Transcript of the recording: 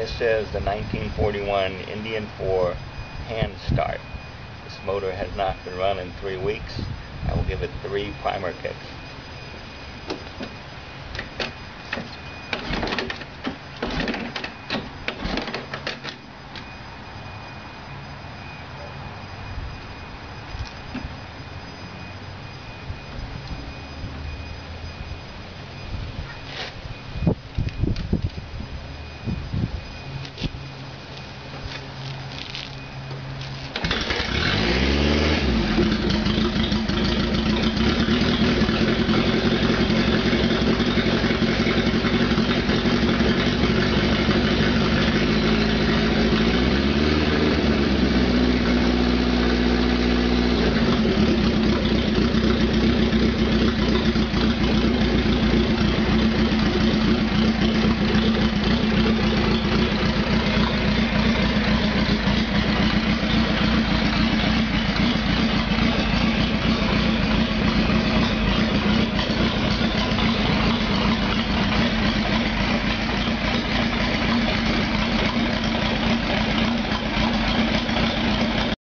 this is the 1941 Indian 4 hand start. This motor has not been run in three weeks. I will give it three primer kicks.